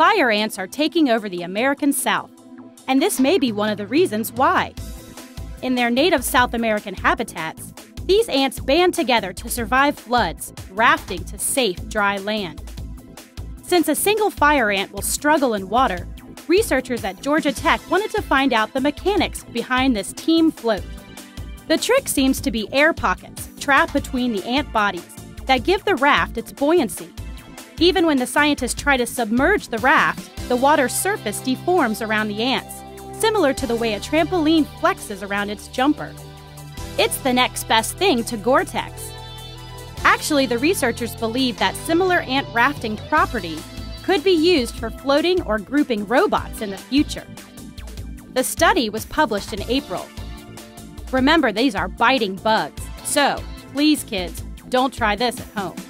fire ants are taking over the American South, and this may be one of the reasons why. In their native South American habitats, these ants band together to survive floods, rafting to safe, dry land. Since a single fire ant will struggle in water, researchers at Georgia Tech wanted to find out the mechanics behind this team float. The trick seems to be air pockets trapped between the ant bodies that give the raft its buoyancy. Even when the scientists try to submerge the raft, the water's surface deforms around the ants, similar to the way a trampoline flexes around its jumper. It's the next best thing to Gore Tex. Actually, the researchers believe that similar ant rafting property could be used for floating or grouping robots in the future. The study was published in April. Remember, these are biting bugs, so please, kids, don't try this at home.